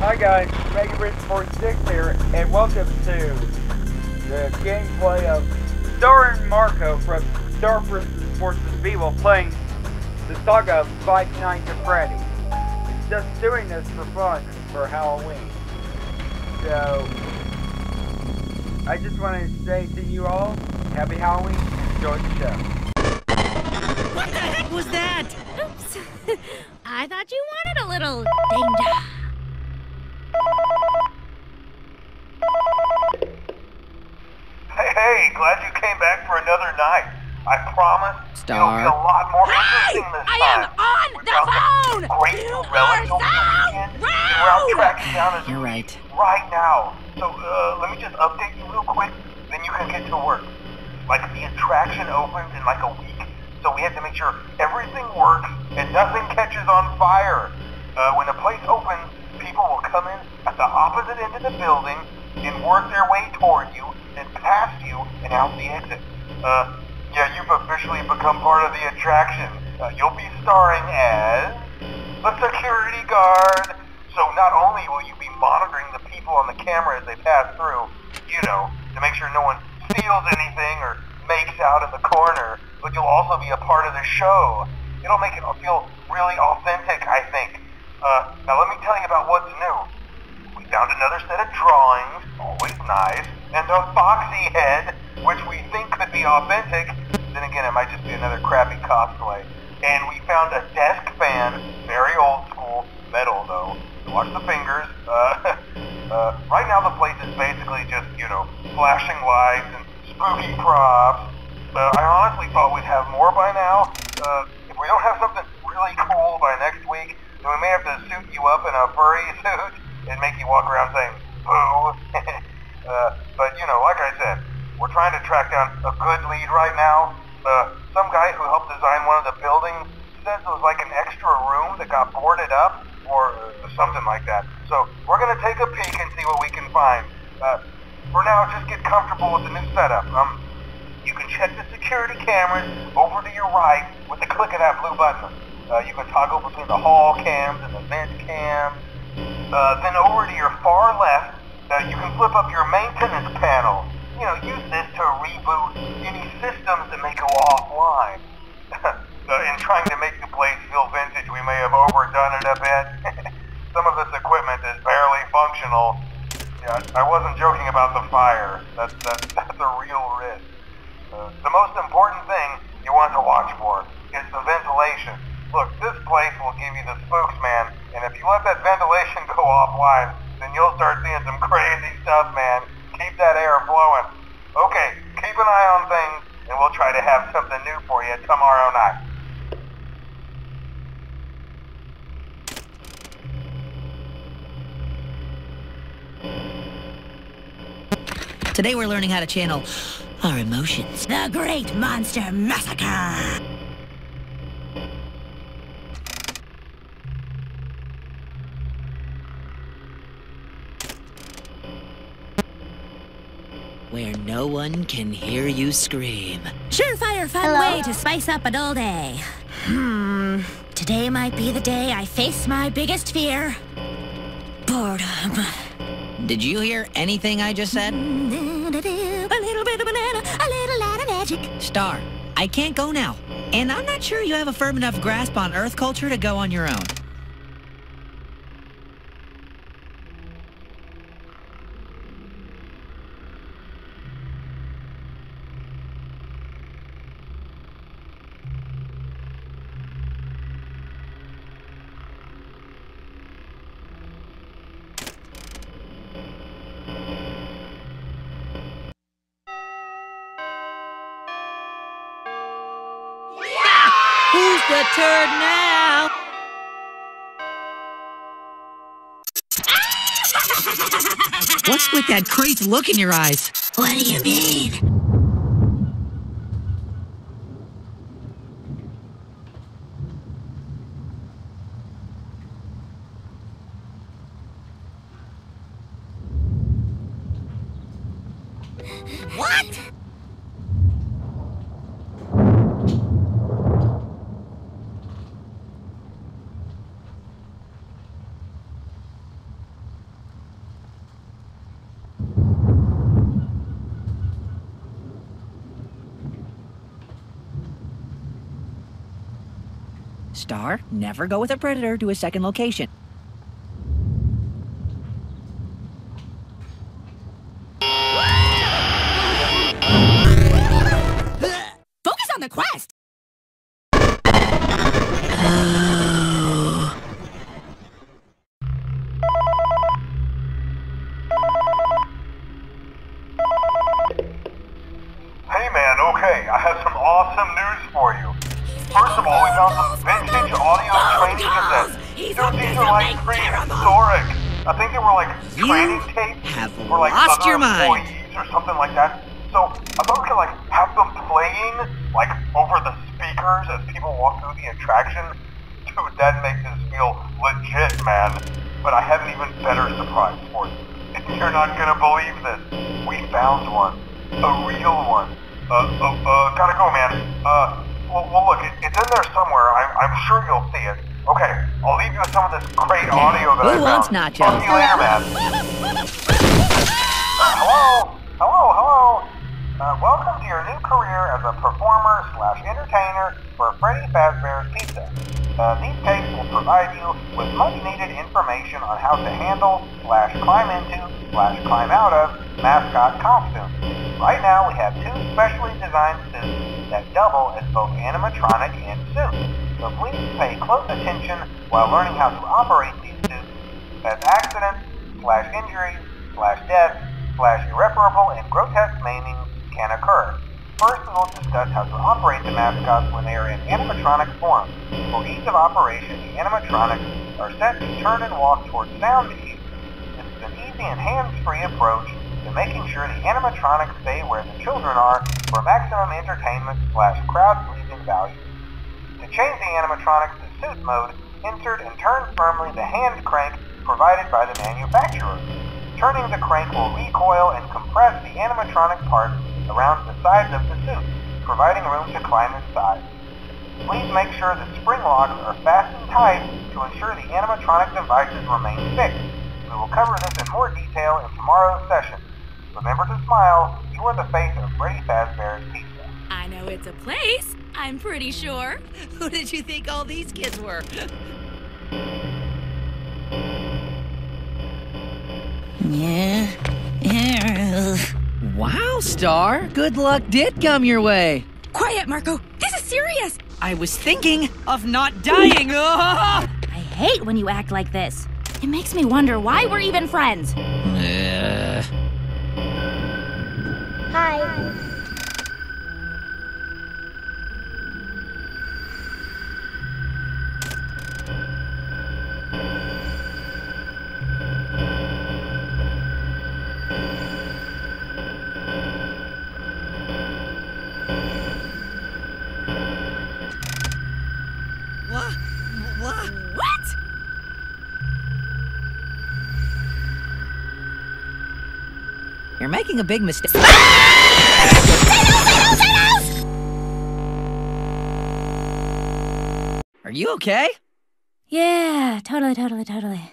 Hi guys, Mega Bridge 46 here, and welcome to the gameplay of Star and Marco from Star Forces Evil playing the saga of Five Nights at Freddy's. Just doing this for fun for Halloween. So, I just want to say to you all, Happy Halloween, enjoy the show. What the heck was that? Oops. I thought you wanted a little danger. Hey, hey, glad you came back for another night. I promise Star. it'll be a lot more Hey! interesting this I time. am on We're the phone! Great you are so weekend. We're out rude! tracking down a You're right. right now. So uh, let me just update you real quick, then you can get to work. Like the attraction opens in like a week, so we have to make sure everything works and nothing catches on fire. Uh, when the place opens, people will come in at the opposite end of the building and work their way toward you, then past you and out the exit. Uh, yeah, you've officially become part of the attraction. Uh, you'll be starring as the security guard. So not only will you be monitoring the people on the camera as they pass through, you know, to make sure no one steals anything or makes out in the corner, but you'll also be a part of the show. It'll make it feel really authentic, I think. Uh, now let me tell you about what's new. We found another set of drawings, always nice, and a foxy head, which we think could be authentic. Then again, it might just be another crappy cosplay. And we found a desk fan, very old school, metal though. Watch the fingers. Uh, uh, right now the place is basically just, you know, flashing lights and spooky props. Uh, I honestly thought we'd have more by now. Uh, if we don't have something really cool by next week, then we may have to suit you up in a furry suit and make you walk around saying, boo. uh, but, you know, like I said, we're trying to track down a good lead right now. Uh, some guy who helped design one of the buildings says it was like an extra room that got boarded up or something like that. So we're going to take a peek and see what we can find. Uh, for now, just get comfortable with the new setup. Um, you can check the security cameras over to your right with the click of that blue button. Uh, you can toggle between the hall cams and the vent cams. Uh, then over to your far left, uh, you can flip up your maintenance panel. You know, use this to reboot any systems that may go offline. uh, in trying to make the place feel vintage, we may have overdone it a bit. Some of this equipment is barely functional. Yeah, I wasn't joking about the fire. That's, that's, that's a real risk. Uh, the most important thing you want to watch for is the ventilation. Look, this place will give you the spooks, man, and if you let that ventilation go offline, then you'll start seeing some crazy stuff, man. Keep that air flowing. Okay, keep an eye on things, and we'll try to have something new for you tomorrow night. Today we're learning how to channel our emotions. The Great Monster Massacre! Where no one can hear you scream. Surefire fun Hello? way to spice up a dull day. Hmm. Today might be the day I face my biggest fear. Boredom. Did you hear anything I just said? A little bit of banana, a little lot of magic. Star, I can't go now. And I'm not sure you have a firm enough grasp on Earth culture to go on your own. The turd now? What's with that crazy look in your eyes? What do you mean? What? Star, never go with a predator to a second location. Focus on the quest! Prehistoric. I think they were like You training tapes have for like lost other your mind. employees or something like that. So I thought we could like have them playing like over the speakers as people walk through the attraction. Dude, that makes us feel legit, man. But I have an even better surprise for you. You're not gonna believe this. We found one. A real one. Uh, uh, uh, gotta go, man. Uh, well, well look, it, it's in there somewhere. I'm, I'm sure you'll see it. Okay, I'll leave you with some of this great audio that I Who found. wants nachos? Talk to you later, man. Hello? Hello, hello. Uh, welcome to your new career as a performer slash entertainer for Freddy Fazbear's Pizza. Uh, these tapes will provide you with much needed information on how to handle slash climb into slash climb out of mascot costumes. Right now we have two specially designed suits that double as both animatronic and suit. So please pay close attention while learning how to operate these suits as accidents slash injuries slash deaths slash irreparable and grotesque maimings can occur. First, we will discuss how to operate the mascots when they are in animatronic form. For ease of operation, the animatronics are set to turn and walk towards sound cues. This is an easy and hands-free approach to making sure the animatronics stay where the children are for maximum entertainment slash crowd-pleasing value. Change the animatronics to suit mode, insert and turn firmly the hand crank provided by the manufacturer. Turning the crank will recoil and compress the animatronic parts around the sides of the suit, providing room to climb inside. Please make sure the spring locks are fastened tight to ensure the animatronic devices remain fixed. We will cover this in more detail in tomorrow's session. Remember to smile. You are the face of Freddy Fazbear's Pizza. I know it's a place, I'm pretty sure. Who did you think all these kids were? Yeah. Yeah. Wow, Star. Good luck did come your way. Quiet, Marco. This is serious. I was thinking of not dying. Ah! I hate when you act like this. It makes me wonder why we're even friends. Uh, Hi. You're making a big mistake. Are you okay? Yeah, totally, totally, totally.